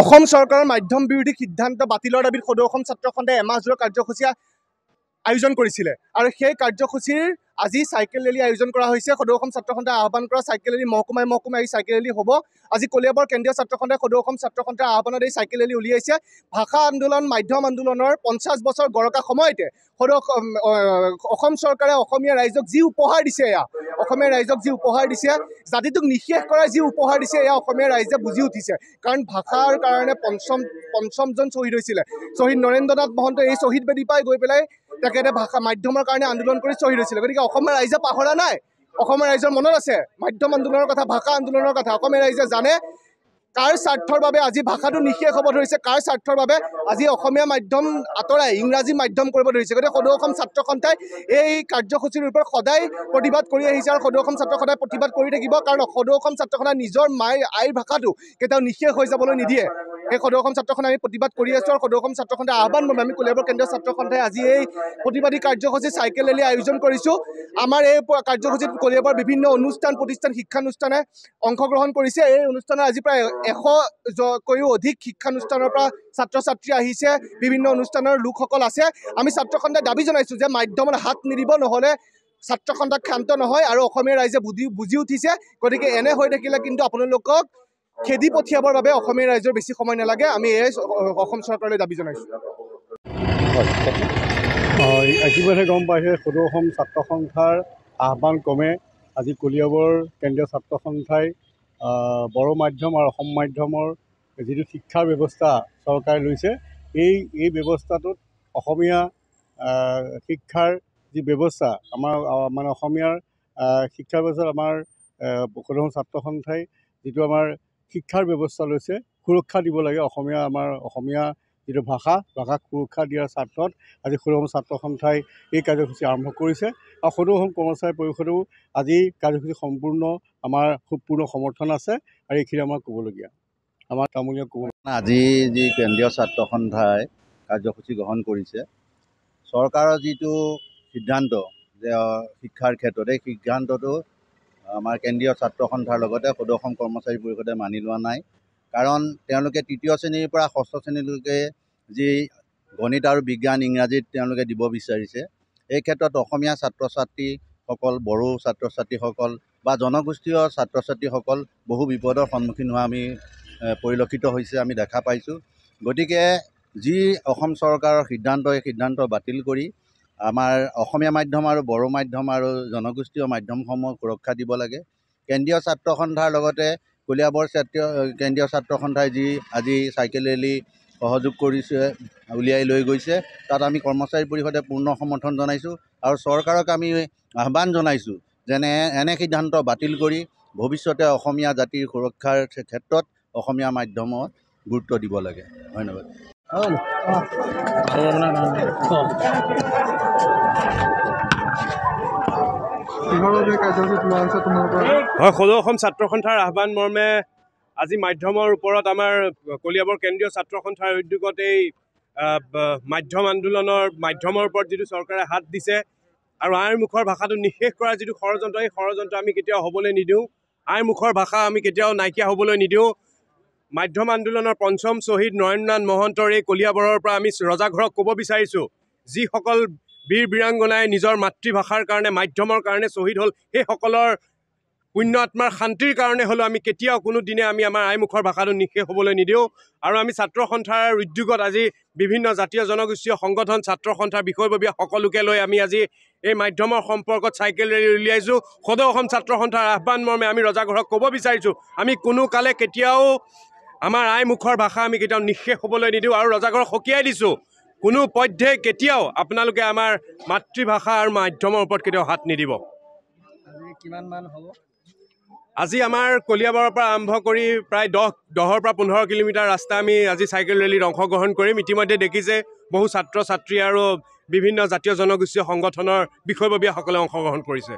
অসম চৰকাৰৰ মাধ্যম বিৰোধী সিদ্ধান্ত বাতিলৰ দাবীত সদৌ অসম ছাত্ৰ সন্থাই এমাহজোৰা কাৰ্যসূচী আয়োজন কৰিছিলে। আৰু সেই কাৰ্যসূচীৰ আজি চাইকেল ৰেলী আয়োজন কৰা হৈছে। সদৌ অসম ছাত্ৰ সন্থাই আহ্বান কৰা চাইকেল ৰেলী মহকুমাই মহকুমাই এই চাইকেল ৰেলী হ'ব। আজি কলিয়াবৰ কেন্দ্ৰীয় ছাত্ৰ সন্থাই সদৌ অসম ছাত্ৰ সন্থাৰ আহ্বানত এই চাইকেল ৰেলী উলিয়াইছে। ভাষা আন্দোলন মাধ্যম আন্দোলনৰ পঞ্চাছ বছৰ গৰকা সময়তে সদৌ অসম চৰকাৰে অসমীয়া ৰাইজক যি উপহাৰ দিছে এয়া অসমীয়া ৰাইজক যি উপহাৰ দিছে জাতিটোক নিঃশেষ কৰাৰ যি উপহাৰ দিছে এয়া অসমীয়া ৰাইজে বুজি উঠিছে। কাৰণ ভাষাৰ কাৰণে পঞ্চম পঞ্চমজন শ্বহীদ হৈছিলে। শ্বহীদ নৰেন্দ্ৰ নাথ মহন্ত এই শ্বহীদ বেদী পাই গৈ পেলাই তেখেতে ভাষা মাধ্যমৰ কাৰণে আন্দোলন কৰি শ্বহীদ হৈছিলে। গতিকে অসমৰ ৰাইজে পাহৰা নাই। অসমৰ ৰাইজৰ মনত আছে মাধ্যম আন্দোলনৰ কথা ভাষা আন্দোলনৰ কথা। অসমীয়া ৰাইজে জানে কাৰ স্বাৰ্থৰ বাবে আজি ভাষাটো নিঃশেষ হ'ব ধৰিছে কাৰ স্বাৰ্থৰ বাবে আজি অসমীয়া মাধ্যম আঁতৰাই ইংৰাজী মাধ্যম কৰিব ধৰিছে। গতিকে সদৌ অসম ছাত্ৰ সন্থাই এই কাৰ্যসূচীৰ ওপৰত সদায় প্ৰতিবাদ কৰি আহিছে আৰু সদৌ অসম ছাত্ৰ সদায় প্ৰতিবাদ কৰি থাকিব। কাৰণ সদৌ অসম ছাত্ৰ সন্থাই নিজৰ মাই আইৰ ভাষাটো কেতিয়াও নিঃশেষ হৈ যাবলৈ নিদিয়ে। সেই সদৌ অসম ছাত্ৰ সন্থাই আমি প্ৰতিবাদ কৰি আছোঁ আৰু সদৌ অসম ছাত্ৰ সন্থাই আহ্বান মৰ্মে আমি কলিয়াবৰ কেন্দ্ৰীয় ছাত্ৰ সন্থাই আজি এই প্ৰতিবাদী কাৰ্যসূচী চাইকেল ৰেলী আয়োজন কৰিছোঁ। আমাৰ এই কাৰ্যসূচীত কলিয়াবৰ বিভিন্ন অনুষ্ঠান প্ৰতিষ্ঠান শিক্ষানুষ্ঠানে অংশগ্ৰহণ কৰিছে। এই অনুষ্ঠানত আজি প্ৰায় এশ কৈও অধিক শিক্ষানুষ্ঠানৰ পৰা ছাত্ৰ ছাত্ৰী আহিছে। বিভিন্ন অনুষ্ঠানৰ লোকসকল আছে। আমি ছাত্ৰ সন্থাই দাবী জনাইছোঁ যে মাধ্যমত হাত নিদিব নহ'লে ছাত্ৰ সন্থাক ক্ষান্ত নহয় আৰু অসমীয়া ৰাইজে বুজি বুজি উঠিছে। গতিকে এনে হৈ থাকিলে কিন্তু আপোনালোকক খেদি পঠিয়াবৰ বাবে অসমীয়া ৰাইজৰ বেছি সময় নালাগে। আমি এই অসম চৰকাৰলৈ দাবী জনাইছোঁ। ইতিমধ্যে গম পাইছে সদৌ অসম ছাত্ৰ সন্থাৰ আহ্বান ক্ৰমে আজি কলিয়াবৰ কেন্দ্ৰীয় ছাত্ৰ সন্থাই বড়ো মাধ্যম আৰু অসম মাধ্যমৰ যিটো শিক্ষাৰ ব্যৱস্থা চৰকাৰে লৈছে এই এই ব্যৱস্থাটোত অসমীয়া শিক্ষাৰ যি ব্যৱস্থা আমাৰ মানে অসমীয়াৰ শিক্ষা ব্যৱস্থাত আমাৰ সদৌ অসম ছাত্ৰ সন্থাই যিটো আমাৰ শিক্ষাৰ ব্যৱস্থা লৈছে। সুৰক্ষা দিব লাগে। অসমীয়া আমাৰ অসমীয়া যিটো ভাষা ভাষাক সুৰক্ষা দিয়াৰ স্বাৰ্থত আজি অসম ছাত্ৰ সন্থাই এই কাৰ্যসূচী আৰম্ভ কৰিছে। আৰু সদৌ অসম কৰ্মচাৰী পৰিষদেও আজি কাৰ্যসূচী সম্পূৰ্ণ আমাৰ খুব পূৰ্ণ সমৰ্থন আছে। আৰু এইখিনি আমাৰ ক'বলগীয়া। আমাৰ তামুলীয়া ক'ব আজি যি কেন্দ্ৰীয় ছাত্ৰ সন্থাই কাৰ্যসূচী গ্ৰহণ কৰিছে চৰকাৰৰ যিটো সিদ্ধান্ত যে শিক্ষাৰ ক্ষেত্ৰত এই সিদ্ধান্তটো আমাৰ কেন্দ্ৰীয় ছাত্ৰ সন্থাৰ লগতে সদৌ অসম কৰ্মচাৰী পৰিষদে মানি লোৱা নাই। কাৰণ তেওঁলোকে তৃতীয় শ্ৰেণীৰ পৰা ষষ্ঠ শ্ৰেণীলৈকে যি গণিত আৰু বিজ্ঞান ইংৰাজীত তেওঁলোকে দিব বিচাৰিছে এই ক্ষেত্ৰত অসমীয়া ছাত্ৰ ছাত্ৰীসকল বড়ো ছাত্ৰ ছাত্ৰীসকল বা জনগোষ্ঠীয় ছাত্ৰ ছাত্ৰীসকল বহু বিপদৰ সন্মুখীন হোৱা আমি পৰিলক্ষিত হৈছে আমি দেখা পাইছোঁ। গতিকে যি অসম চৰকাৰৰ সিদ্ধান্ত এই সিদ্ধান্ত বাতিল কৰি আমাৰ অসমীয়া মাধ্যম আৰু বড়ো মাধ্যম আৰু জনগোষ্ঠীয় মাধ্যমসমূহ সুৰক্ষা দিব লাগে। কেন্দ্ৰীয় ছাত্ৰ সন্থাৰ লগতে কলিয়াবৰ ছাত্ৰীয় কেন্দ্ৰীয় ছাত্ৰ সন্থাই যি আজি চাইকেল ৰেলী সহযোগ কৰিছে উলিয়াই লৈ গৈছে তাত আমি কৰ্মচাৰী পৰিষদে পূৰ্ণ সমৰ্থন জনাইছোঁ আৰু চৰকাৰক আমি আহ্বান জনাইছোঁ যেনে এনে সিদ্ধান্ত বাতিল কৰি ভৱিষ্যতে অসমীয়া জাতিৰ সুৰক্ষাৰ ক্ষেত্ৰত অসমীয়া মাধ্যমত গুৰুত্ব দিব লাগে। ধন্যবাদ। হয় সদৌ অসম ছাত্ৰ সন্থাৰ আহ্বান মৰ্মে আজি মাধ্যমৰ ওপৰত আমাৰ কলিয়াবৰ কেন্দ্ৰীয় ছাত্ৰ সন্থাৰ উদ্যোগত এই মাধ্যম আন্দোলনৰ মাধ্যমৰ ওপৰত যিটো চৰকাৰে হাত দিছে আৰু আইৰ মুখৰ ভাষাটো নিঃশেষ কৰাৰ যিটো ষড়যন্ত্ৰ এই ষড়যন্ত্ৰ আমি কেতিয়াও হ'বলৈ নিদিওঁ। আইৰ মুখৰ ভাষা আমি কেতিয়াও নাইকিয়া হ'বলৈ নিদিওঁ। মাধ্যম আন্দোলনৰ পঞ্চম শ্বহীদ নৰেন্দ্ৰ নাথ মহন্তৰ এই কলিয়াবৰৰ পৰা আমি ৰজাঘৰক ক'ব বিচাৰিছোঁ। যিসকল বীৰ বীৰাংগনাই নিজৰ মাতৃভাষাৰ কাৰণে মাধ্যমৰ কাৰণে শ্বহীদ হ'ল সেইসকলৰ পুণ্য আত্মাৰ শান্তিৰ কাৰণে হ'লেও আমি কেতিয়াও কোনো দিনে আমি আমাৰ আইমুখৰ ভাষাটো নিঃশেষ হ'বলৈ নিদিওঁ। আৰু আমি ছাত্ৰ সন্থাৰ উদ্যোগত আজি বিভিন্ন জাতীয় জনগোষ্ঠীয় সংগঠন ছাত্ৰ সন্থাৰ বিষয়ববীয়া সকলোকে লৈ আমি আজি এই মাধ্যমৰ সম্পৰ্কত চাইকেল ৰেলী উলিয়াইছোঁ। সদৌ অসম ছাত্ৰ সন্থাৰ আহ্বান মৰ্মে আমি ৰজাঘৰক ক'ব বিচাৰিছোঁ। আমি কোনো কালে কেতিয়াও আমাৰ আইমুখৰ ভাষা আমি কেতিয়াও নিঃশেষ হ'বলৈ নিদিওঁ আৰু ৰজাঘৰক সকীয়াই দিছোঁ। কোনো পধ্যে কেতিয়াও আপোনালোকে আমাৰ মাতৃভাষা আৰু মাধ্যমৰ ওপৰত কেতিয়াও হাত নিদিব। আজি আমাৰ কলিয়াবৰৰ পৰা আৰম্ভ কৰি প্ৰায় দহ দহৰ পৰা পোন্ধৰ কিলোমিটাৰ ৰাস্তা আমি আজি চাইকেল ৰেলীত অংশগ্ৰহণ কৰিম। ইতিমধ্যে দেখিছে বহু ছাত্ৰ ছাত্ৰী আৰু বিভিন্ন জাতীয় জনগোষ্ঠীয় সংগঠনৰ বিষয়ববীয়াসকলে অংশগ্ৰহণ কৰিছে।